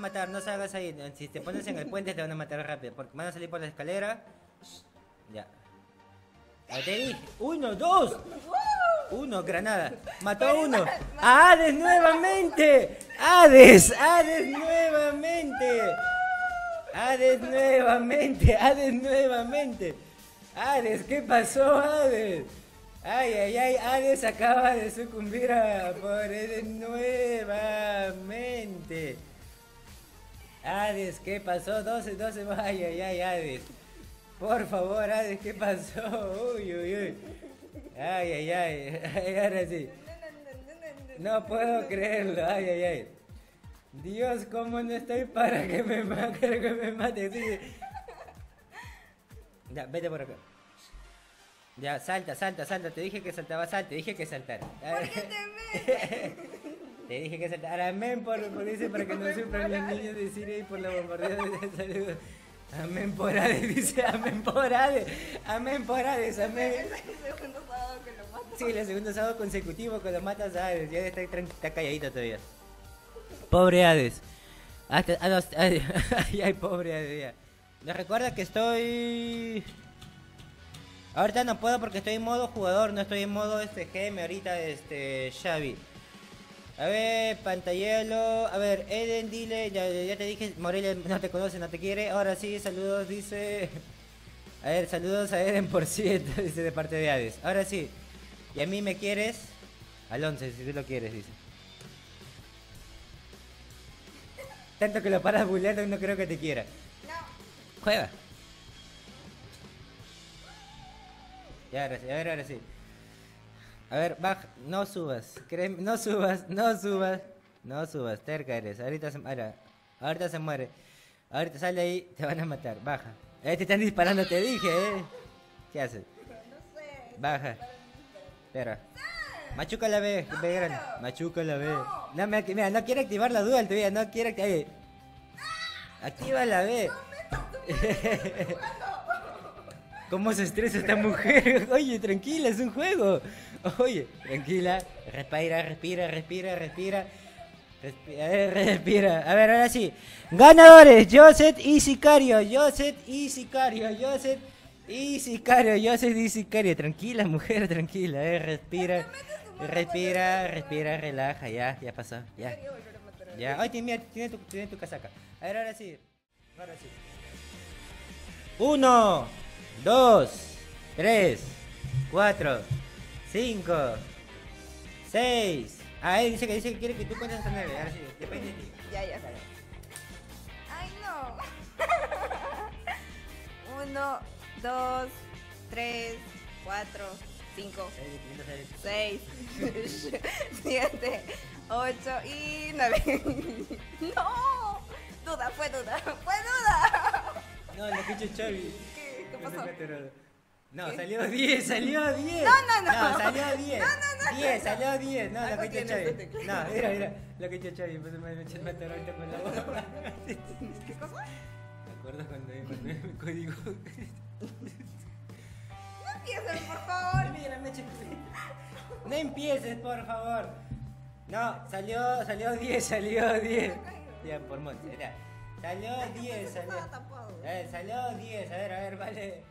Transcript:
matar, no salgas ahí. Si te pones en el puente te van a matar rápido. Porque van a salir por la escalera. Ya. Te dije. Uno, dos. Uno, granada. Mató a uno. ¡A Hades nuevamente! ¡Hades! ¡Hades nuevamente! ¡Hades nuevamente! ¡Hades nuevamente! ¡Hades! ¿Qué pasó, Hades? Ay, ay, ay, Hades acaba de sucumbir a por Hades nuevamente. Hades, ¿qué pasó? 12, 12, ay, ay, ay, Hades. Por favor, Hades, ¿qué pasó? Uy, uy, uy. Ay, ay, ay, ahora sí. No puedo creerlo, ay, ay, ay. Dios, ¿cómo no estoy para que me mate? Que me mate? Sí. Ya, vete por acá. Ya, salta, salta, salta. Te dije que saltaba, salta. Te dije que saltara. ¿Por qué te metes? Te dije que saltara. Amén por, por dice para que no sufran los niños de Siria y por la bombardeada de salud. Amén por Hades, dice Amén por Hades. Amén por Hades, amén. Es el segundo sábado que lo mato. Sí, el segundo sábado consecutivo cuando matas a Hades. Ya está, está calladito todavía. Pobre Hades. Hasta, ah, no, ay, ay, pobre Hades. Les recuerda que estoy... Ahorita no puedo porque estoy en modo jugador, no estoy en modo este GM ahorita, este Xavi. A ver, pantallelo. A ver, Eden, dile, ya, ya te dije, Morelia no te conoce, no te quiere. Ahora sí, saludos, dice. A ver, saludos a Eden por ciento, dice de parte de Hades. Ahora sí. ¿Y a mí me quieres? Al 11, si tú lo quieres, dice. Tanto que lo paras bulleando no creo que te quiera. No. Juega. Ya, ahora sí, a ver, ahora sí. A ver, baja, no subas, créeme, no subas, no subas, no subas, terca eres, ahorita se, ahora, ahorita se muere, ahorita sale ahí, te van a matar, baja. Eh, te están disparando, te dije, eh. ¿Qué haces? No sé. Baja. Espera. Machuca la B, B grande. Machuca la B. No, mira, no quiere activar la dual todavía, no quiere activar. ahí. Activa la B. ¿Cómo se estresa esta mujer? Oye, tranquila, es un juego. Oye, tranquila. Respira, respira, respira, respira. Respira, a ver, respira. A ver, ahora sí. Ganadores, Joseph y Sicario. Joseph y Sicario. Joseph y Sicario. Joseph y Sicario. Tranquila, mujer, tranquila. Eh, respira. Respira, respira, relaja. Ya, ya pasó. Ya. A a Ya, ay, tiene, tiene, tu, tiene tu casaca. A ver, ahora sí. Ahora sí. Uno, dos, tres, cuatro, cinco, seis. Ah, él dice que dice que quiere que tú cuentes hasta nueve. Ahora sí, depende de ti. Ya, ya. Ay, no. Uno, dos, tres, cuatro, cinco, seis, siete, ocho y nueve. No. Duda, fue duda, fue duda. No, lo que he Chavi. ¿Qué, qué pasó? No, ¿Qué? salió 10, salió 10. No, no, no. No, salió 10. No, no, no, 10, no. salió 10. No, lo que tienes, Chavi. Tete. No, mira, mira. Lo que hecho Chavi. Pues me eché el matar ahorita con la boca. ¿Qué cosa? ¿Te acuerdas cuando cuando el código? No empiecen, por favor. Mira, me eché- No empieces, por favor. No, salió, salió 10, salió 10. Ya, por monte. Salió 10, salió. Ver, salió 10, a ver, a ver, vale.